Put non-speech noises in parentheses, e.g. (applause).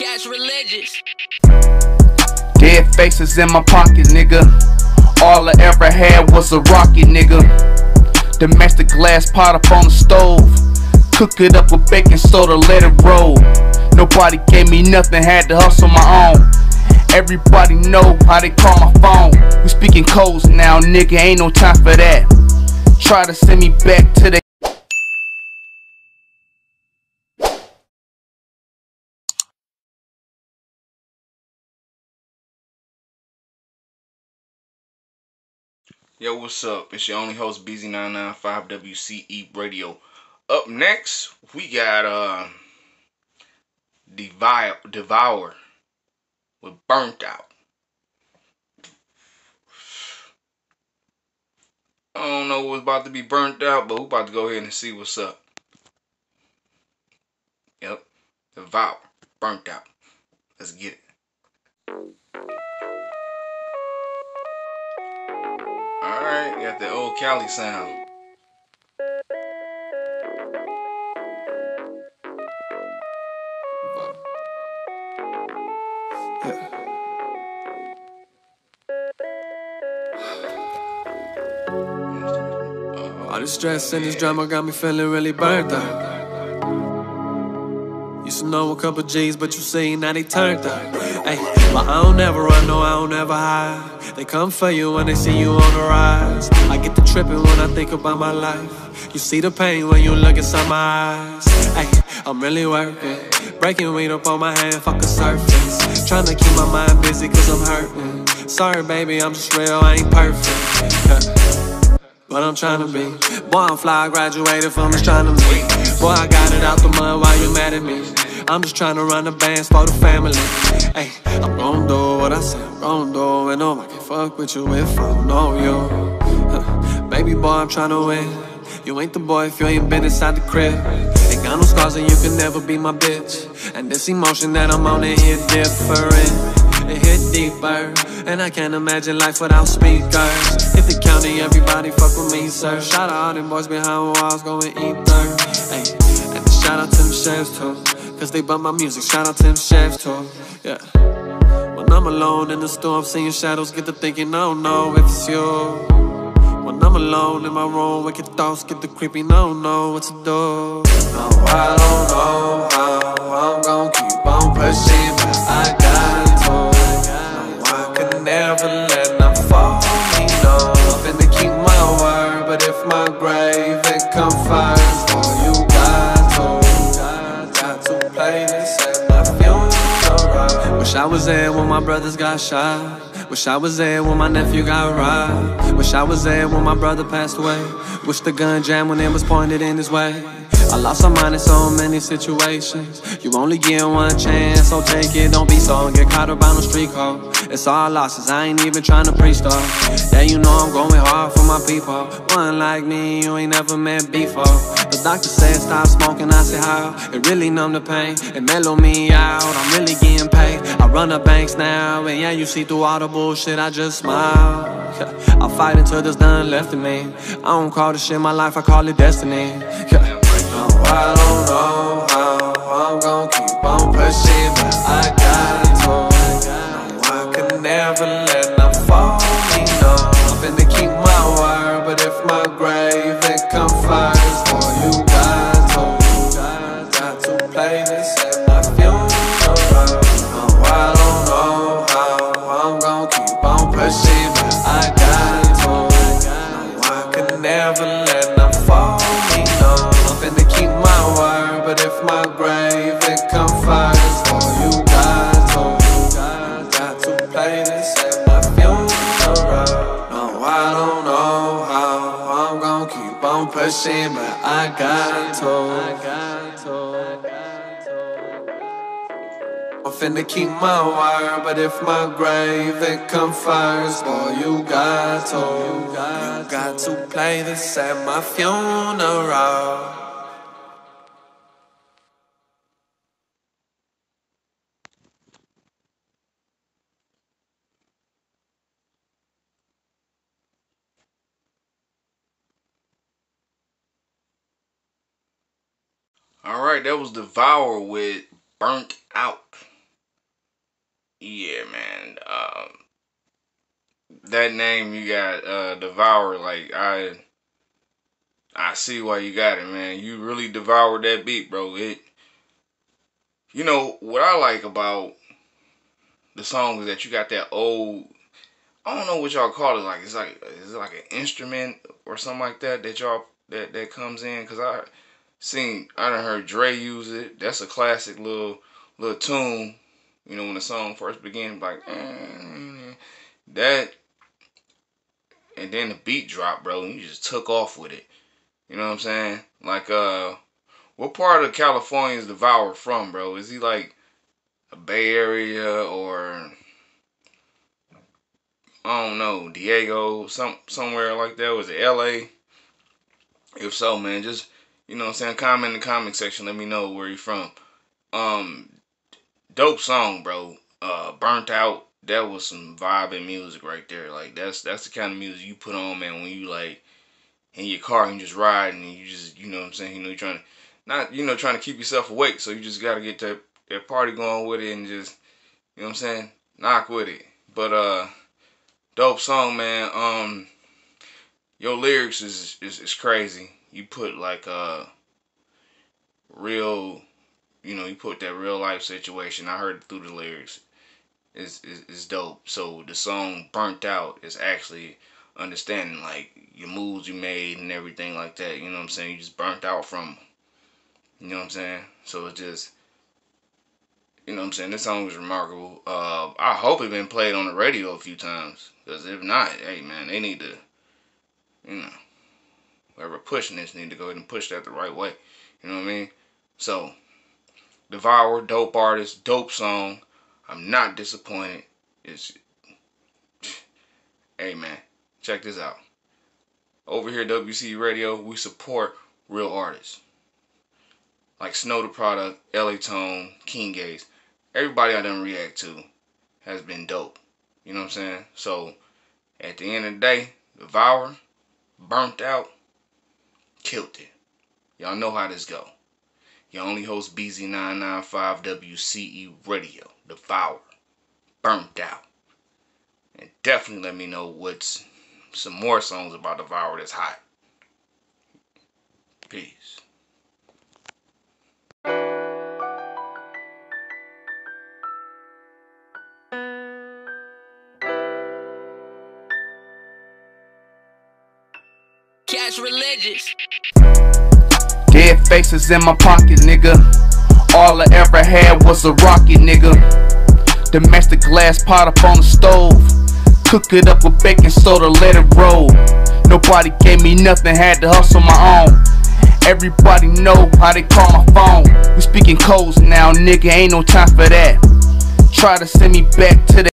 Cash religious. Dead faces in my pocket, nigga. All I ever had was a rocket, nigga. Domestic glass pot up on the stove. Cook it up with baking soda, let it roll. Nobody gave me nothing, had to hustle my own. Everybody know how they call my phone. We speaking codes now, nigga, ain't no time for that. Try to send me back to the Yo, what's up? It's your only host, Bizzie995 WCE Radio. Up next, we got uh Devour, Devour with Burnt Out. I don't know what's about to be burnt out, but we're about to go ahead and see what's up. Yep, Devour, Burnt Out. Let's get it. Alright, got the old Cali sound. All this stress and this drama got me feeling really burnt out. Used to know a couple G's, but you see now they turned out. But I don't ever run, no, I don't ever hide. They come for you when they see you on the rise. I get the tripping when I think about my life. You see the pain when you look inside my eyes. Hey, I'm really working. Breaking weight up on my hand, fuck a surface. Trying to keep my mind busy cause I'm hurting. Sorry, baby, I'm just real, I ain't perfect. But I'm trying to be. Boy, I'm fly, graduated from astronomy. Boy, I got it out the mud while you mad at me. I'm just trying to run the bands for the family. Hey, I'm gon' do what I I'm gon' do. And no, I can fuck with you if I don't know you. Huh. Baby boy, I'm trying to win. You ain't the boy if you ain't been inside the crib. Ain't got no scars and you can never be my bitch. And this emotion that I'm on, it hit different. It hit deeper, and I can't imagine life without speakers. If the county, everybody fuck with me, sir. Shout out all them boys behind walls going ether. Shout out to them chefs too, cause they bump my music. Shout out to them chefs too, yeah. When I'm alone in the storm, seeing shadows, get to thinking, I don't know if it's you. When I'm alone in my room, wicked thoughts get the creepy, I don't know what to do. No, I don't know how I'm gonna Wish I was there when my brothers got shot. Wish I was there when my nephew got robbed. Wish I was there when my brother passed away. Wish the gun jammed when it was pointed in his way. I lost my mind in so many situations. You only get one chance, so take it, don't be so. Get caught up on the street code. It's all losses, I ain't even trying to preach though. Yeah, you know I'm going hard for my people. One like me, you ain't never met before. The doctor said stop smoking, I said how? It really numb the pain, it mellow me out. I'm really getting paid. I run the banks now, and yeah, you see through all the bullshit, I just smile. (laughs) I fight until there's none left of me. I don't call this shit my life, I call it destiny. No, (laughs) I don't know how I'm gonna keep on pushing, but I got never let them fall me, no. I'm keep my word, but if my grave it come first, boy, you got to, got to play this at my funeral. No, I don't know how I'm gonna keep on pushing, but I got to. No, I could never let them fall me, no. I'm keep my word, but if my grave pushing, but I got to. I got to. I'm finna keep my word, but if my grave it come boy, you got to, you got to play this at my funeral. Alright, that was Devour with Burnt Out. yeah, man. Um, that name you got, uh, Devour. Like I, I see why you got it, man. You really devoured that beat, bro. It. You know what I like about the song is that you got that old. I don't know what y'all call it. Like it's like it's like an instrument or something like that that y'all that that comes in? Cause I seen I done heard Dre use it. That's a classic little little tune. You know when the song first began, like mm, that, and then the beat dropped, bro, and you just took off with it. You know what I'm saying? Like uh, what part of California is Devour from, bro? Is he like a Bay Area or I don't know, Diego, some somewhere like that? Was it LA? If so, man, just you know what I'm saying, comment in the comment section, let me know where you're from. Um dope song, bro. Uh Burnt Out, that was some vibing music right there. Like that's that's the kind of music you put on, man, when you like in your car and just riding and you just you know what I'm saying, you know, you're trying to not, you know, trying to keep yourself awake, so you just gotta get that that party going with it and just you know what I'm saying, knock with it. But uh dope song, man. Um your lyrics is is, is crazy. You put like a real you know, you put that real life situation. I heard through the lyrics. Is is dope. So the song Burnt Out is actually understanding like your moves you made and everything like that. You know what I'm saying? You just burnt out from You know what I'm saying? So it's just you know what I'm saying? This song is remarkable. Uh, I hope it been played on the radio a few times. Because if not, hey man, they need to, you know, whoever pushing this need to go ahead and push that the right way. You know what I mean? So, Devour, dope artist, dope song. I'm not disappointed. It's, (sighs) hey man, check this out. Over here, WC Radio, we support real artists like Snow Tha Product, LA Tone, King Gaze. Everybody I done react to has been dope. You know what I'm saying? So at the end of the day, Devour, burnt out, killed it. Y'all know how this go. Your only host Bizzie995 WCE Radio, Devour, burnt out. And definitely let me know what's some more songs about Devour that's hot. Peace. Cash religious. Dead faces in my pocket, nigga. All I ever had was a rocket, nigga. Domestic glass pot up on the stove. Cook it up with baking soda, let it roll. Nobody gave me nothing, had to hustle my own. Everybody know how they call my phone. We speaking codes now, nigga, ain't no time for that. Try to send me back to the